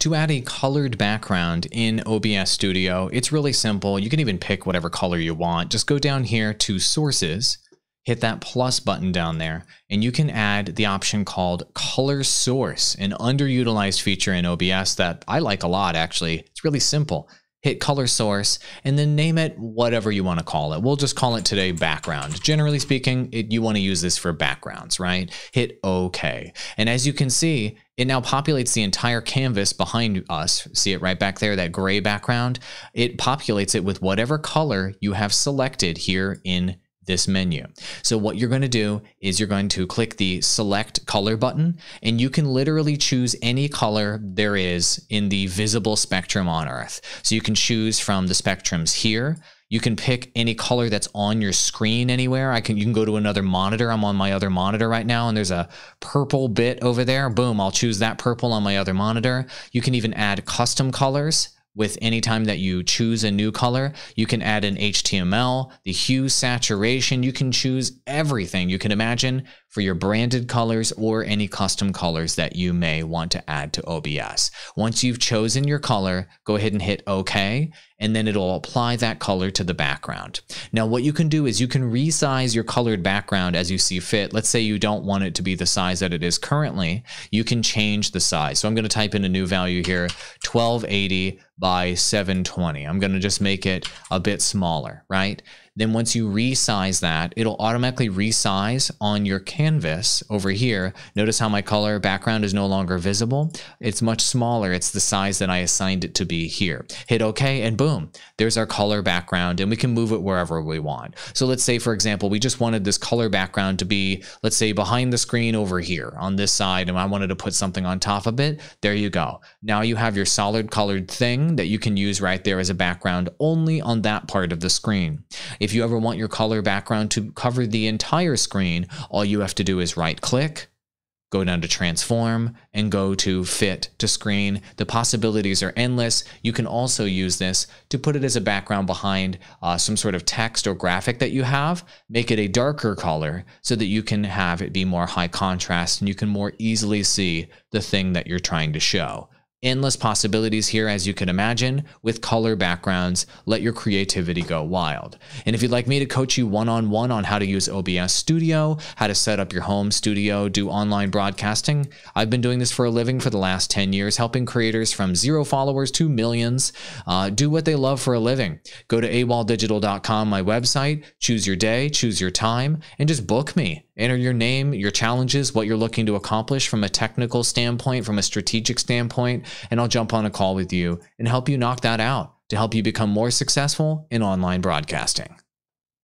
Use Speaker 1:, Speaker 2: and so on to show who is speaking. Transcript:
Speaker 1: To add a colored background in OBS Studio, it's really simple. You can even pick whatever color you want. Just go down here to Sources, hit that plus button down there, and you can add the option called Color Source, an underutilized feature in OBS that I like a lot, actually. It's really simple hit color source, and then name it whatever you want to call it. We'll just call it today background. Generally speaking, it, you want to use this for backgrounds, right? Hit OK. And as you can see, it now populates the entire canvas behind us. See it right back there, that gray background? It populates it with whatever color you have selected here in this menu. So what you're going to do is you're going to click the select color button and you can literally choose any color there is in the visible spectrum on earth. So you can choose from the spectrums here. You can pick any color that's on your screen anywhere. I can you can go to another monitor. I'm on my other monitor right now and there's a purple bit over there. Boom, I'll choose that purple on my other monitor. You can even add custom colors with any time that you choose a new color. You can add an HTML, the hue, saturation. You can choose everything you can imagine for your branded colors or any custom colors that you may want to add to OBS. Once you've chosen your color, go ahead and hit OK, and then it'll apply that color to the background. Now, what you can do is you can resize your colored background as you see fit. Let's say you don't want it to be the size that it is currently. You can change the size. So I'm going to type in a new value here, 1280 by 720. I'm going to just make it a bit smaller, right? Then once you resize that, it'll automatically resize on your canvas over here. Notice how my color background is no longer visible. It's much smaller. It's the size that I assigned it to be here. Hit OK and boom, there's our color background and we can move it wherever we want. So let's say, for example, we just wanted this color background to be, let's say behind the screen over here on this side and I wanted to put something on top of it. There you go. Now you have your solid colored thing that you can use right there as a background only on that part of the screen. If you ever want your color background to cover the entire screen, all you have to do is right click, go down to transform and go to fit to screen. The possibilities are endless. You can also use this to put it as a background behind uh, some sort of text or graphic that you have, make it a darker color so that you can have it be more high contrast and you can more easily see the thing that you're trying to show endless possibilities here, as you can imagine, with color backgrounds. Let your creativity go wild. And if you'd like me to coach you one on one on how to use OBS Studio, how to set up your home studio, do online broadcasting, I've been doing this for a living for the last 10 years, helping creators from zero followers to millions uh, do what they love for a living. Go to awalldigital.com, my website, choose your day, choose your time, and just book me. Enter your name, your challenges, what you're looking to accomplish from a technical standpoint, from a strategic standpoint, and I'll jump on a call with you and help you knock that out to help you become more successful in online broadcasting.